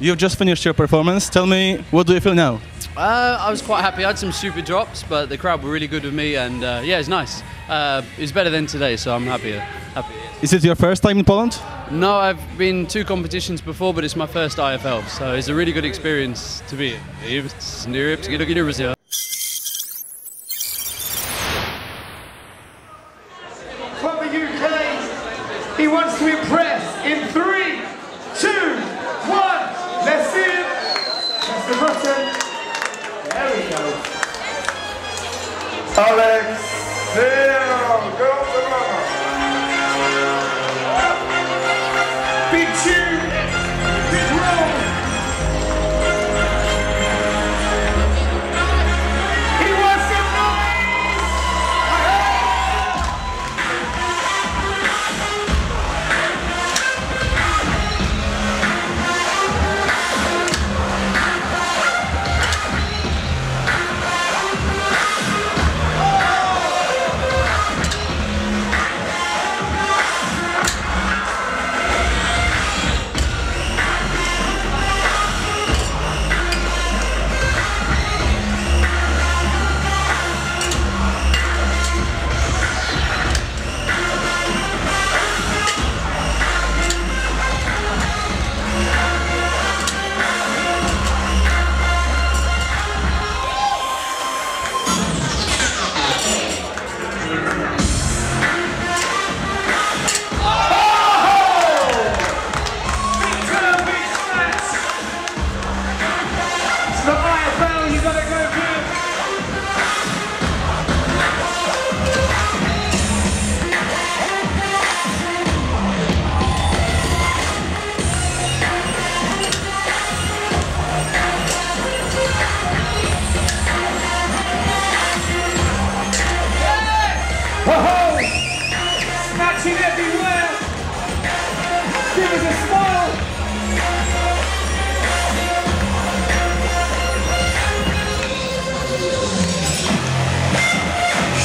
You've just finished your performance. Tell me, what do you feel now? Uh, I was quite happy. I had some stupid drops, but the crowd were really good with me, and uh, yeah, it's nice. Uh, it's better than today, so I'm happy. happy. Is it your first time in Poland? No, I've been two competitions before, but it's my first IFL, so it's a really good experience to be here. 好嘞。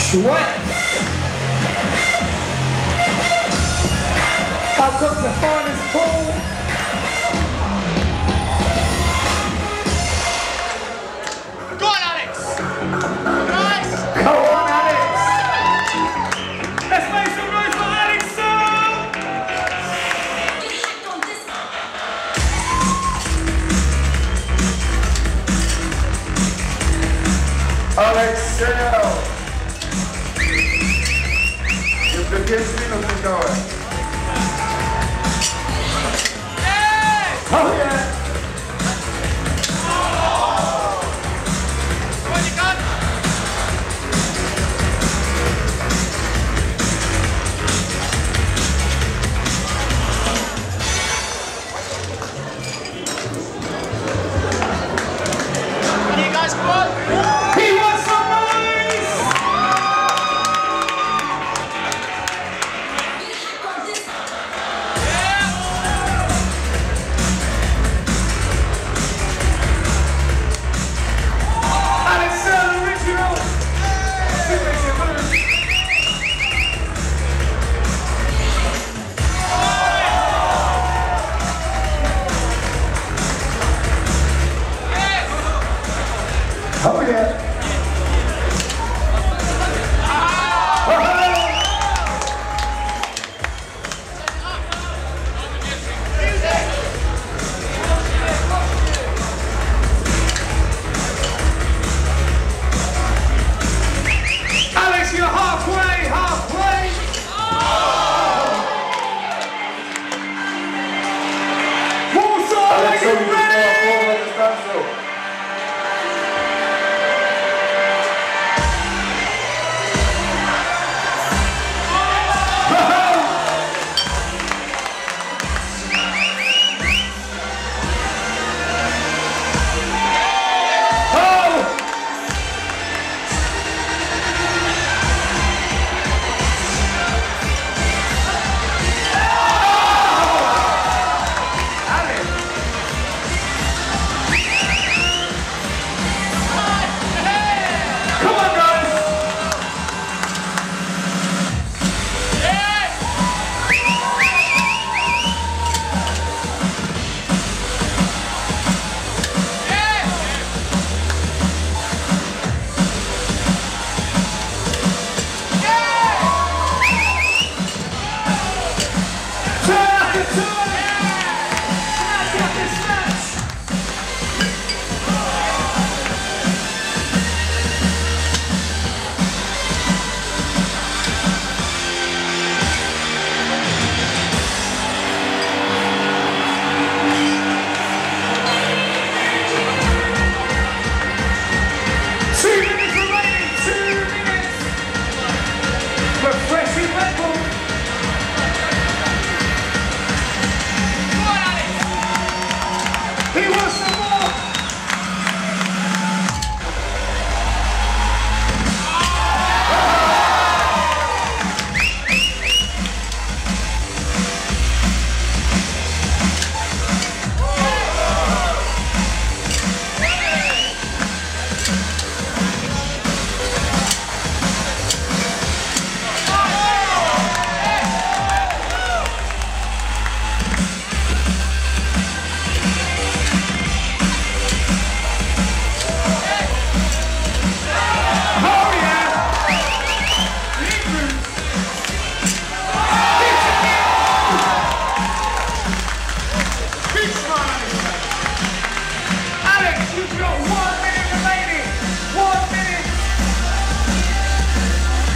Sweat. How comes the finest pool? Minut minąłem. Oh yeah!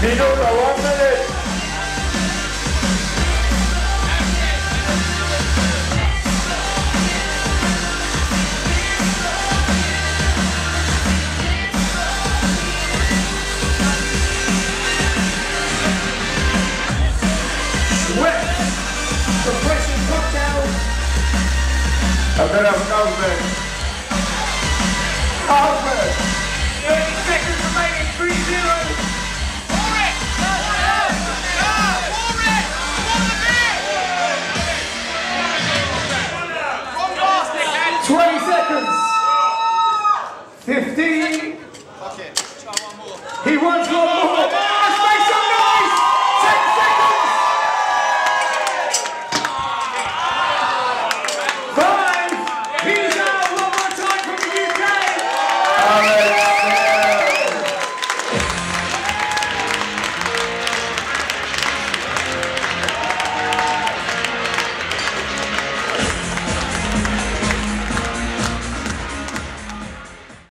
Minuta, one minute. Sweat. Compression pump. I bet I'm Carlsbad. Carlsbad. He wants more.